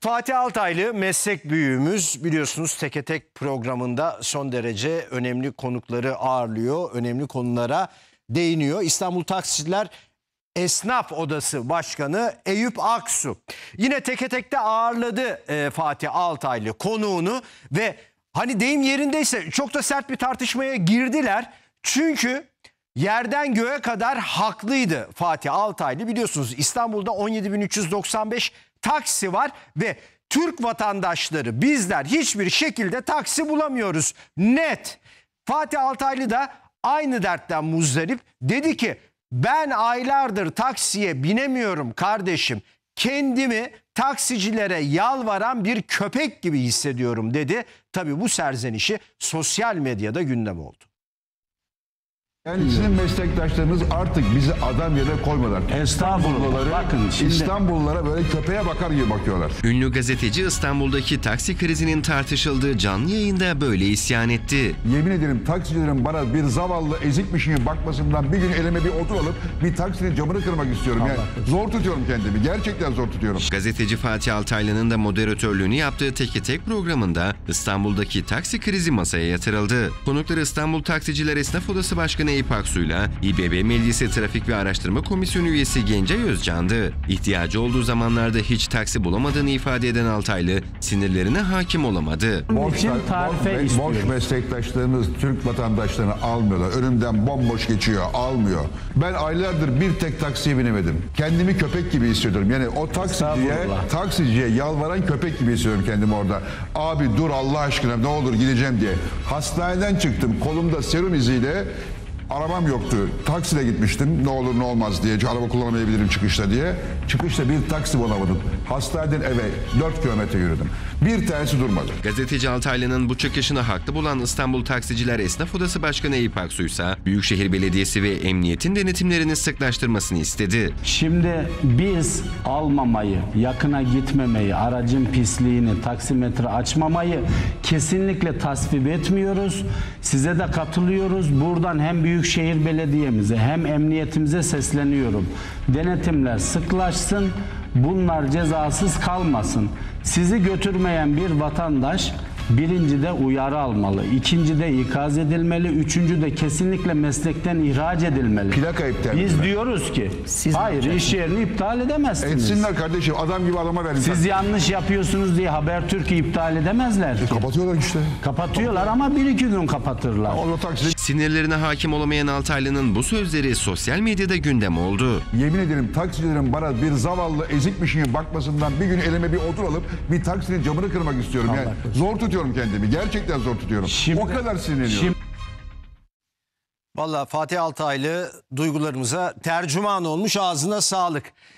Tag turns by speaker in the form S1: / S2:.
S1: Fatih Altaylı meslek büyüğümüz biliyorsunuz teke tek programında son derece önemli konukları ağırlıyor. Önemli konulara değiniyor. İstanbul Taksiciler Esnaf Odası Başkanı Eyüp Aksu. Yine teke tekte ağırladı e, Fatih Altaylı konuğunu ve hani deyim yerindeyse çok da sert bir tartışmaya girdiler. Çünkü yerden göğe kadar haklıydı Fatih Altaylı. Biliyorsunuz İstanbul'da 17.395 taksi var ve Türk vatandaşları bizler hiçbir şekilde taksi bulamıyoruz. Net. Fatih Altaylı da aynı dertten muzdarip. Dedi ki ben aylardır taksiye binemiyorum kardeşim. Kendimi taksicilere yalvaran bir köpek gibi hissediyorum dedi. Tabii bu serzenişi sosyal medyada gündem oldu.
S2: Yani sizin meslektaşlarınız artık bizi adam yerine koymadılar.
S3: Estağfurullah. Bakın şimdi
S2: İstanbullulara böyle köpeğe bakar gibi bakıyorlar.
S4: Ünlü gazeteci İstanbul'daki taksi krizinin tartışıldığı canlı yayında böyle isyan etti.
S2: Yemin ederim taksicilerin bana bir zavallı ezikmiş gibi bakmasından bir gün elime bir otur alıp bir taksinin camını kırmak istiyorum. Yani zor tutuyorum kendimi. Gerçekten zor tutuyorum.
S4: Gazeteci Fatih Altaylı'nın da moderatörlüğünü yaptığı Teke Tek programında İstanbul'daki taksi krizi masaya yatırıldı. Konukları İstanbul Taksiciler Esnaf Odası Başkanı Eyüp Aksu'yla İBB Meclisi Trafik ve Araştırma Komisyonu üyesi Gencay Özcan'dı. İhtiyacı olduğu zamanlarda hiç taksi bulamadığını ifade eden Altaylı sinirlerine hakim olamadı.
S3: için tarife
S2: boş, boş
S3: istiyorum.
S2: meslektaşlarınız Türk vatandaşlarını almıyorlar. Önümden bomboş geçiyor, almıyor. Ben aylardır bir tek taksiye binemedim. Kendimi köpek gibi hissediyorum. Yani o taksiciye, taksiciye yalvaran köpek gibi hissediyorum kendimi orada. Abi dur Allah aşkına ne olur gideceğim diye. Hastaneden çıktım kolumda serum iziyle Arabam yoktu. Taksiyle gitmiştim. Ne olur ne olmaz diye. Araba kullanamayabilirim çıkışta diye. Çıkışta bir taksi bulamadım. Hastaneden eve 4 kilometre yürüdüm. Bir tanesi durmadı.
S4: Gazeteci Altaylı'nın bu çıkışını haklı bulan İstanbul Taksiciler Esnaf Odası Başkanı Eyüp Aksu ise Büyükşehir Belediyesi ve emniyetin denetimlerini sıklaştırmasını istedi.
S3: Şimdi biz almamayı, yakına gitmemeyi, aracın pisliğini, taksimetre açmamayı kesinlikle tasvip etmiyoruz. Size de katılıyoruz. Buradan hem Büyükşehir Belediye'mize hem emniyetimize sesleniyorum. Denetimler sıklaşsın, bunlar cezasız kalmasın. Sizi götürmeyen bir vatandaş Birinci de uyarı almalı, ikinci de ikaz edilmeli, üçüncü de kesinlikle meslekten ihraç edilmeli.
S2: Plaka iptal
S3: Biz
S2: edilmeli.
S3: diyoruz ki hayır iş yerini iptal edemezsiniz.
S2: Etsinler kardeşim. Adam gibi adama verin.
S3: Siz yanlış yapıyorsunuz diye Habertürk'ü iptal edemezler ki.
S2: Kapatıyorlar işte.
S3: Kapatıyorlar ama bir iki gün kapatırlar.
S2: O taksi
S4: Sinirlerine hakim olamayan Altaylı'nın bu sözleri sosyal medyada gündem oldu.
S2: Yemin ederim taksicilerin bana bir zavallı ezikmiş gibi bakmasından bir gün elime bir otur alıp bir taksinin camını kırmak istiyorum. Yani zor tutuyorum kendimi. Gerçekten zor tutuyorum.
S3: Şimdi-
S2: o kadar sinirleniyorum.
S3: Şimdi-
S1: Valla Fatih Altaylı duygularımıza tercüman olmuş ağzına sağlık.